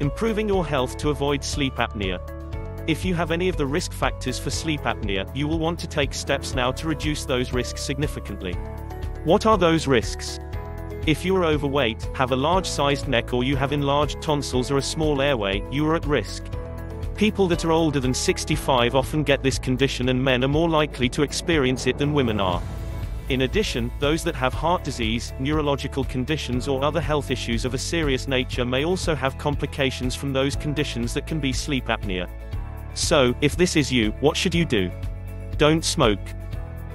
Improving your health to avoid sleep apnea. If you have any of the risk factors for sleep apnea, you will want to take steps now to reduce those risks significantly. What are those risks? If you are overweight, have a large-sized neck or you have enlarged tonsils or a small airway, you are at risk. People that are older than 65 often get this condition and men are more likely to experience it than women are. In addition, those that have heart disease, neurological conditions or other health issues of a serious nature may also have complications from those conditions that can be sleep apnea. So, if this is you, what should you do? Don't smoke.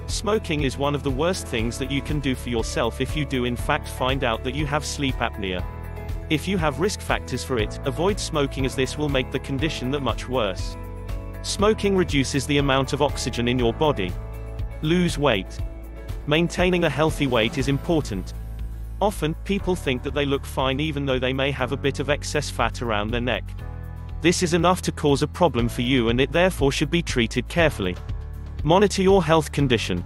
Smoking is one of the worst things that you can do for yourself if you do in fact find out that you have sleep apnea. If you have risk factors for it, avoid smoking as this will make the condition that much worse. Smoking reduces the amount of oxygen in your body. Lose weight. Maintaining a healthy weight is important. Often, people think that they look fine even though they may have a bit of excess fat around their neck. This is enough to cause a problem for you and it therefore should be treated carefully. Monitor your health condition.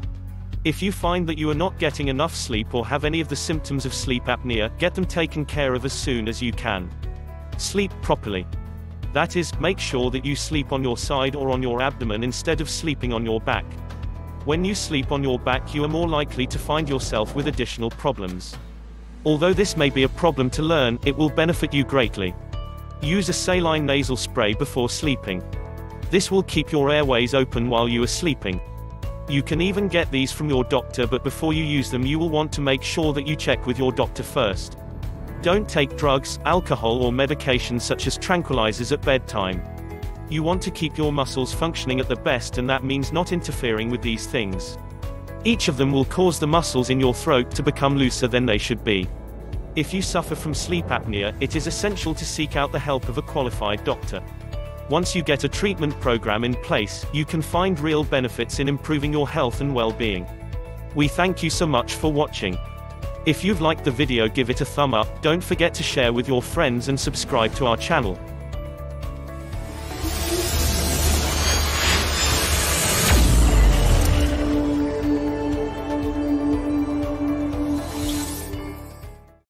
If you find that you are not getting enough sleep or have any of the symptoms of sleep apnea, get them taken care of as soon as you can. Sleep properly. That is, make sure that you sleep on your side or on your abdomen instead of sleeping on your back. When you sleep on your back you are more likely to find yourself with additional problems. Although this may be a problem to learn, it will benefit you greatly. Use a saline nasal spray before sleeping. This will keep your airways open while you are sleeping. You can even get these from your doctor but before you use them you will want to make sure that you check with your doctor first. Don't take drugs, alcohol or medications such as tranquilizers at bedtime. You want to keep your muscles functioning at the best and that means not interfering with these things. Each of them will cause the muscles in your throat to become looser than they should be. If you suffer from sleep apnea, it is essential to seek out the help of a qualified doctor. Once you get a treatment program in place, you can find real benefits in improving your health and well-being. We thank you so much for watching. If you've liked the video give it a thumb up, don't forget to share with your friends and subscribe to our channel.